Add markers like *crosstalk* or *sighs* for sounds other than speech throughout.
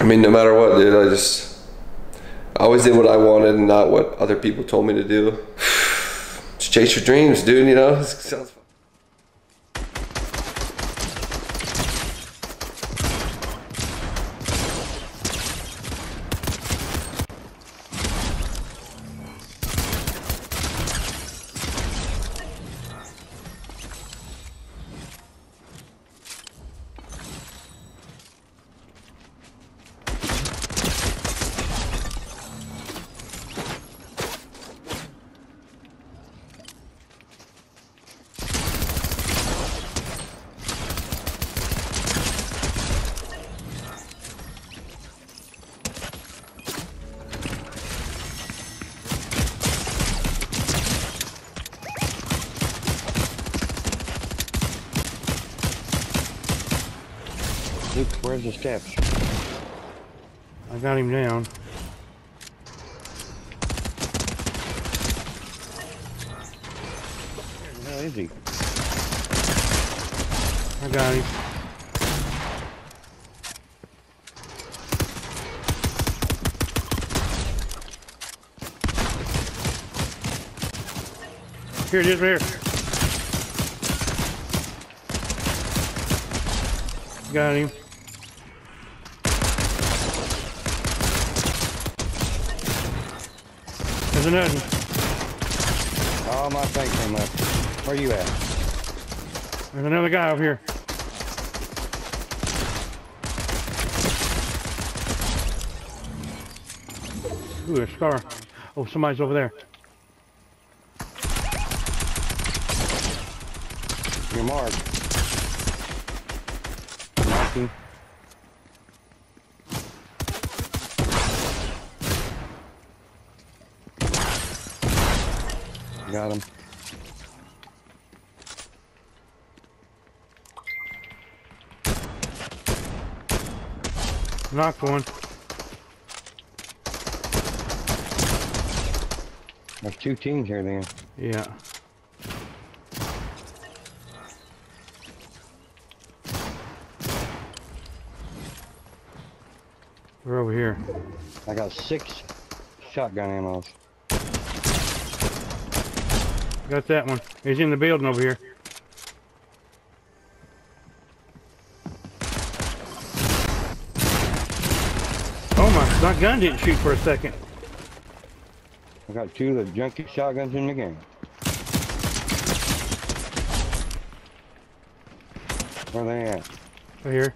I mean, no matter what, dude, I just I always did what I wanted and not what other people told me to do. *sighs* Just chase your dreams, dude. You know, *laughs* Luke, where's the steps? I got him down. Where the is he? I got him. Here it is, right here. Got him. There's another one. Oh, my thing came up. Where you at? There's another guy over here. Ooh, a scar. Oh, somebody's over there. You're marked. Marking. Got him. Knocked one. There's two teams here then. Yeah. We're over here. I got six shotgun ammo. Got that one. He's in the building over here. Oh my, my gun didn't shoot for a second. I got two of the junky shotguns in the game. Where they at? Right here.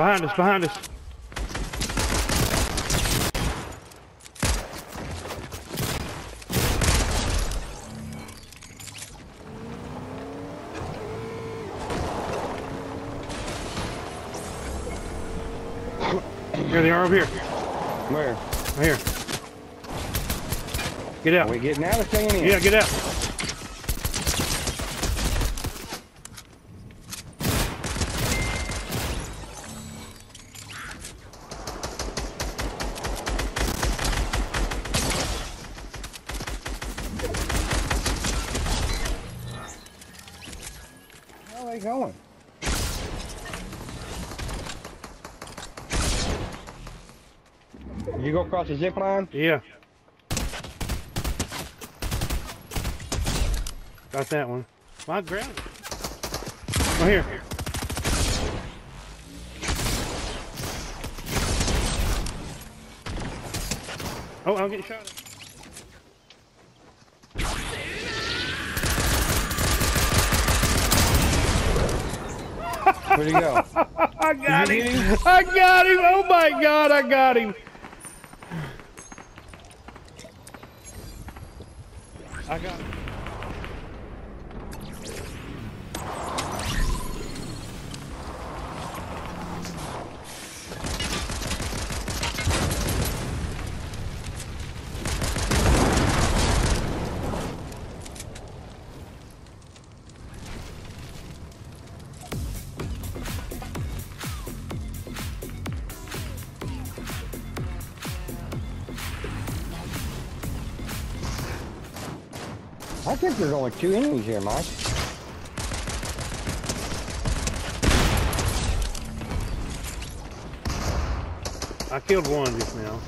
Behind us, behind us. Here they are over here. Where? Right here. Get Are out. we getting out or staying in? Yeah, get out. Where going? You go across the zip line? Yeah. Got that one. My ground. Oh, here. Oh, I'm getting shot Where'd he go? *laughs* I got him. him? I got him. Oh my God, I got him. I got him. I think there's only two enemies here, Mike. I killed one just now.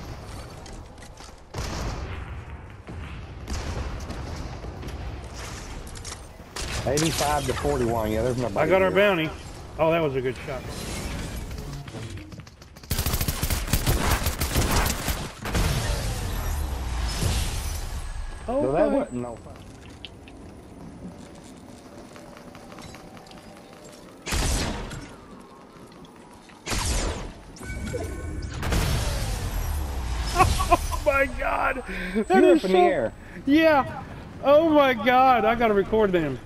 Eighty-five to forty-one. Yeah, there's nobody. I got our bounty. Oh, that was a good shot. Oh, No, that wasn't no fun. My god! That You're up in the so- air. Yeah. Oh my god! I gotta record them.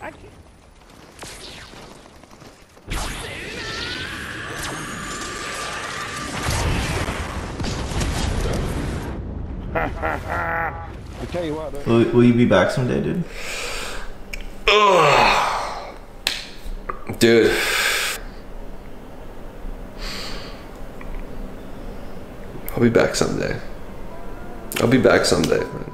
I can't. *laughs* I tell you what, Will, will you be back someday, dude? Dude. I'll be back someday. I'll be back someday. man.